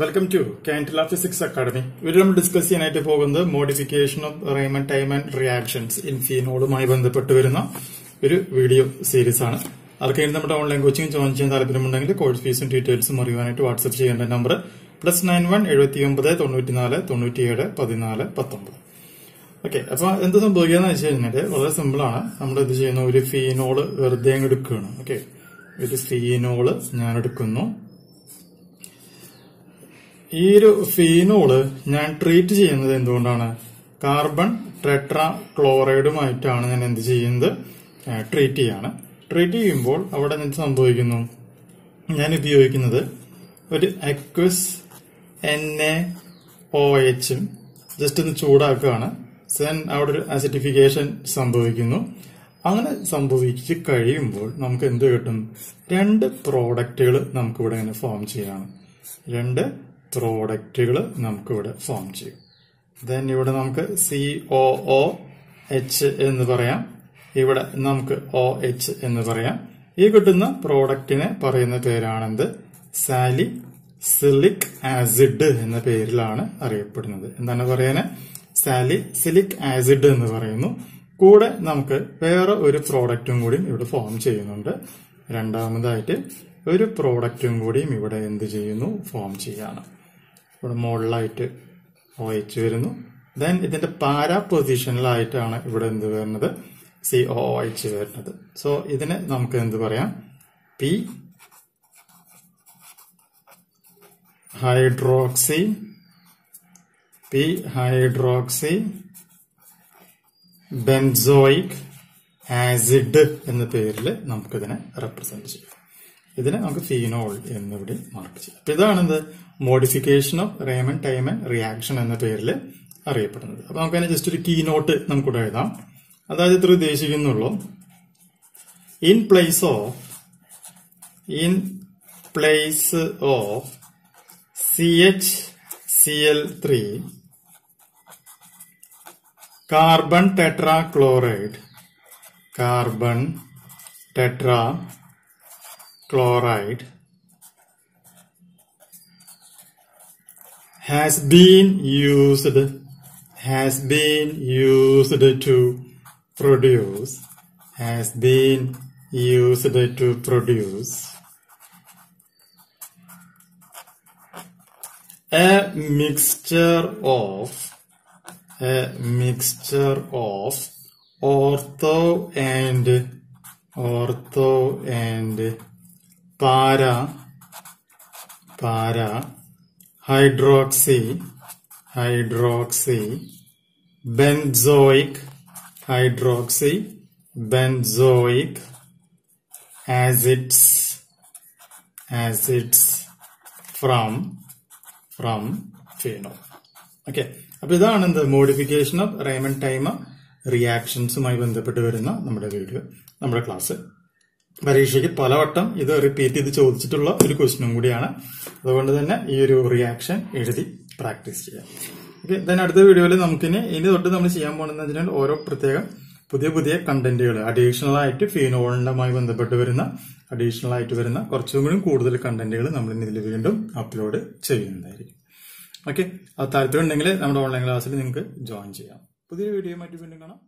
Welcome to കാന്റില physics academy ഇവിടെ നമ്മൾ ഡിസ്കസ് ചെയ്യാനായിട്ട് പോകുന്നത് modification of Reimer Tiemann reactions in ഫീനോളുമായി ബന്ധപ്പെട്ട് വരുന്ന ഒരു വീഡിയോ സീരീസ് ആണ്. ആർക്കെങ്കിലും നമ്മുടെ ഓൺലൈൻ കോച്ചിങ് ജോയിൻ ചെയ്യാൻ താല്പര്യമുണ്ടെങ്കിൽ കോഴ്സ് ഫീസും ഡീറ്റെയിൽസും അറിയുവാനായിട്ട് വാട്സ്ആപ്പ് ചെയ്യേണ്ട നമ്പർ പ്ലസ് നയൻ വൺ എഴുപത്തി ഒമ്പത് തൊണ്ണൂറ്റിനാല് തൊണ്ണൂറ്റിയേഴ് പതിനാല് പത്തൊമ്പത്. ഓക്കെ അപ്പൊ എന്ത് സംഭവിക്കാന്ന് വെച്ച് കഴിഞ്ഞാൽ വളരെ സിമ്പിളാണ് നമ്മൾ ഇത് ചെയ്യുന്ന? ഒരു ഫീനോൾ വെറുതെ എടുക്കുകയാണ്. ഓക്കെ ഒരു ഫീനോൾ ഞാൻ എടുക്കുന്നു. ഈ ഒരു ഫീനോൾ ഞാൻ ട്രീറ്റ് ചെയ്യുന്നത് എന്തുകൊണ്ടാണ്? കാർബൺ ടെട്രാ ക്ലോറൈഡുമായിട്ടാണ് ഞാൻ എന്ത് ചെയ്യുന്നത്? ട്രീറ്റ് ചെയ്യാണ്. ട്രീറ്റ് ചെയ്യുമ്പോൾ അവിടെ എന്ത് സംഭവിക്കുന്നു? ഞാൻ ഉപയോഗിക്കുന്നത് ഒരു അക്വസ് എൻ എ ഒ എച്ചും ജസ്റ്റ് ഒന്ന് ചൂടാക്കുകയാണ്. സെൻ അവിടെ ഒരു അസിഡിഫിക്കേഷൻ സംഭവിക്കുന്നു. അങ്ങനെ സംഭവിച്ച് കഴിയുമ്പോൾ നമുക്ക് എന്ത് കിട്ടും? രണ്ട് പ്രോഡക്റ്റുകൾ നമുക്കിവിടെ ഇങ്ങനെ ഫോം ചെയ്യാണ്. രണ്ട് പ്രോഡക്റ്റുകൾ നമുക്കിവിടെ ഫോം ചെയ്യും. ദെൻ ഇവിടെ നമുക്ക് സി ഒ ഒ എച്ച് എന്ന് പറയാം. ഇവിടെ നമുക്ക് ഒ എച്ച് എന്ന് പറയാം. ഈ കിട്ടുന്ന പ്രോഡക്റ്റിനെ പറയുന്ന പേരാണെന്ത്? സാലി സിലിക് ആസിഡ് എന്ന പേരിലാണ് അറിയപ്പെടുന്നത്. എന്താണ് പറയുന്നത് സാലി സിലിക് ആസിഡ് എന്ന് പറയുന്നു. കൂടെ നമുക്ക് വേറെ ഒരു പ്രോഡക്റ്റും കൂടിയും ഇവിടെ ഫോം ചെയ്യുന്നുണ്ട്. രണ്ടാമതായിട്ട് ഒരു പ്രോഡക്റ്റും കൂടിയും ഇവിടെ എന്ത് ചെയ്യുന്നു? ഫോം ചെയ്യാണ് ഇവിടെ മുകളിലായിട്ട് ഒ എച്ച് വരുന്നു. ദെൻ ഇതിന്റെ പാരാ പൊസിഷനിലായിട്ടാണ് ഇവിടെ എന്ത് വരുന്നത്? സി ഒ എച്ച് വരുന്നത്. സോ ഇതിനെ നമുക്ക് എന്ത് പറയാം? P hydroxy P hydroxy benzoic acid എന്ന പേരിൽ നമുക്കിതിനെ റെപ്രസെന്റ് ചെയ്യാം. ഇതിനെ നമുക്ക് ഫീനോൾ എന്നിവിടെ മാർക്ക് ചെയ്യാം. അപ്പൊ ഇതാണെന്ത്? Modification of Reimer Tiemann reaction എന്ന പേരിൽ അറിയപ്പെടുന്നത്. അപ്പൊ നമുക്ക് അതിന് ജസ്റ്റ് ഒരു കീ നോട്ട് നമുക്കിവിടെ എഴുതാം. അതായത് ഇത്ര ഉദ്ദേശിക്കുന്നുള്ളൂ. In place of in place of C H C L three carbon tetrachloride carbon tetra chloride has been used has been used to produce has been used to produce a mixture of a mixture of ortho hydroxy hydroxy benzoic hydroxy benzoic acids acids from from phenol okay അപ്പൊ ഇതാണ് എന്ത് modification of timer reactions റിയാക്ഷൻസുമായി ബന്ധപ്പെട്ട് വരുന്ന നമ്മുടെ video നമ്മുടെ class പരീക്ഷയ്ക്ക് പലവട്ടം ഇത് റിപ്പീറ്റ് ചെയ്ത് ചോദിച്ചിട്ടുള്ള ഒരു ക്വസ്റ്റ്യനും കൂടിയാണ്. അതുകൊണ്ട് തന്നെ ഈ ഒരു റിയാക്ഷൻ എഴുതി പ്രാക്ടീസ് ചെയ്യാം ഓക്കെ ദെൻ അടുത്ത വീഡിയോയിൽ നമുക്കിനി ഇനി തൊട്ട് നമ്മൾ ചെയ്യാൻ പോകുന്നത് ഓരോ പ്രത്യേകം പുതിയ പുതിയ കണ്ടന്റുകൾ അഡീഷണൽ ആയിട്ട് ഫീനോളിനുമായി ബന്ധപ്പെട്ട് വരുന്ന അഡീഷണൽ ആയിട്ട് വരുന്ന കുറച്ചും കൂടി കൂടുതൽ കണ്ടന്റുകൾ നമ്മൾ ഇനി ഇതിൽ വീണ്ടും അപ്ലോഡ് ചെയ്യുന്നതായിരിക്കും. ഓക്കെ അത് താല്പര്യം ഉണ്ടെങ്കിൽ നമ്മുടെ ഓൺലൈൻ ക്ലാസ്സിൽ നിങ്ങൾക്ക് ജോയിൻ ചെയ്യാം. പുതിയ വീഡിയോ മറ്റു വീണ്ടും കാണാം.